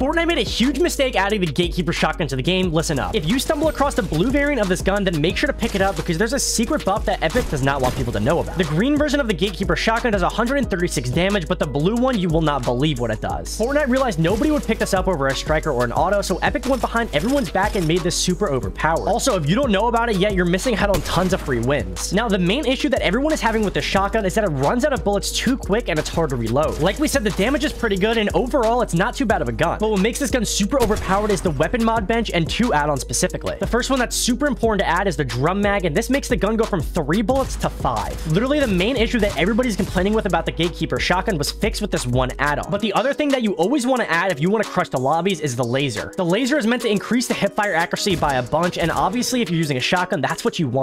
Fortnite made a huge mistake adding the Gatekeeper shotgun to the game. Listen up. If you stumble across the blue variant of this gun, then make sure to pick it up because there's a secret buff that Epic does not want people to know about. The green version of the Gatekeeper shotgun does 136 damage, but the blue one, you will not believe what it does. Fortnite realized nobody would pick this up over a striker or an auto, so Epic went behind everyone's back and made this super overpowered. Also, if you don't know about it yet, you're missing out on tons of free wins. Now, the main issue that everyone is having with the shotgun is that it runs out of bullets too quick and it's hard to reload. Like we said, the damage is pretty good, and overall, it's not too bad of a gun. But what makes this gun super overpowered is the weapon mod bench and two add-ons specifically. The first one that's super important to add is the drum mag, and this makes the gun go from three bullets to five. Literally, the main issue that everybody's complaining with about the Gatekeeper shotgun was fixed with this one add-on. But the other thing that you always want to add if you want to crush the lobbies is the laser. The laser is meant to increase the hipfire accuracy by a bunch, and obviously, if you're using a shotgun, that's what you want.